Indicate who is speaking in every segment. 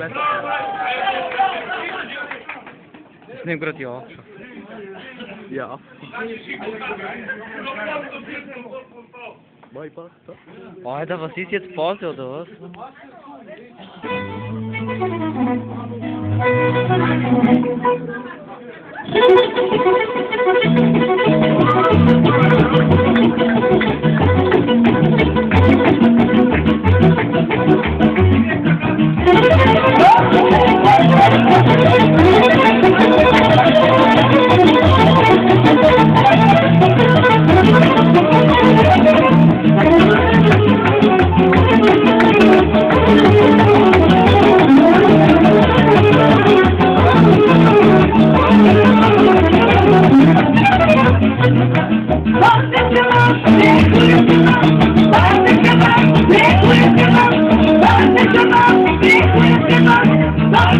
Speaker 1: Ben... С ним играть я.
Speaker 2: Я. Мой пах, А
Speaker 1: это was ist jetzt Pause oder was? Thank you.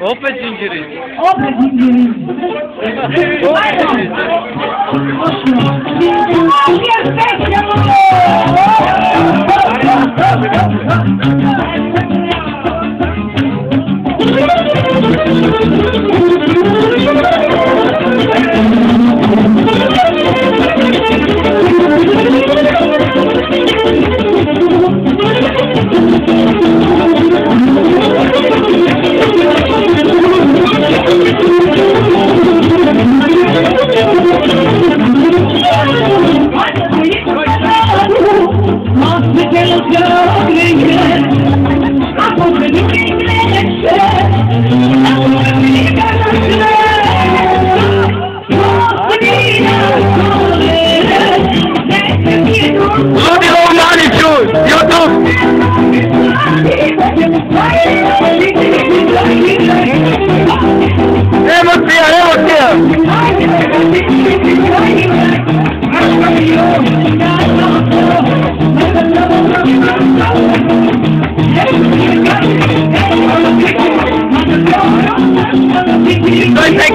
Speaker 1: Open zinciri. Open zinciri.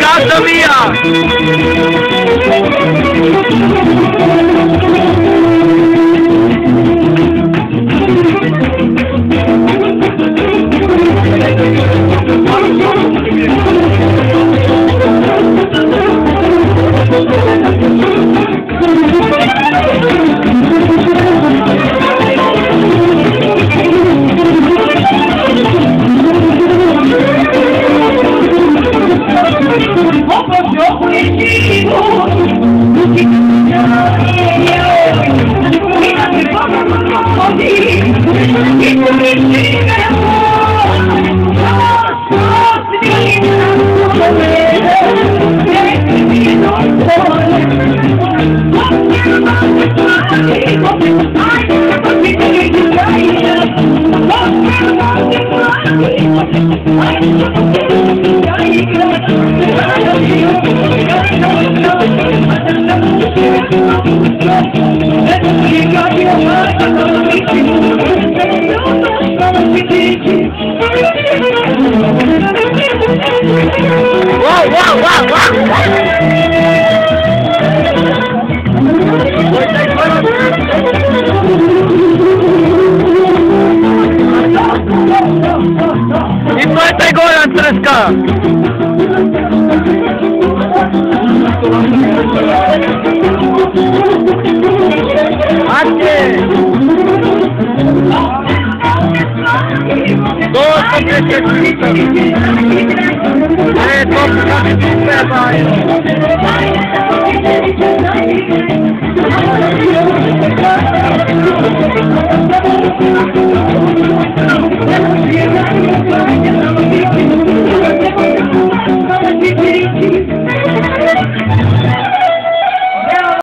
Speaker 3: कासमिया I'm Wow, wow, wow, wow! I to je taj Goran Trska! Ajde! Dosta te se
Speaker 1: Thank you.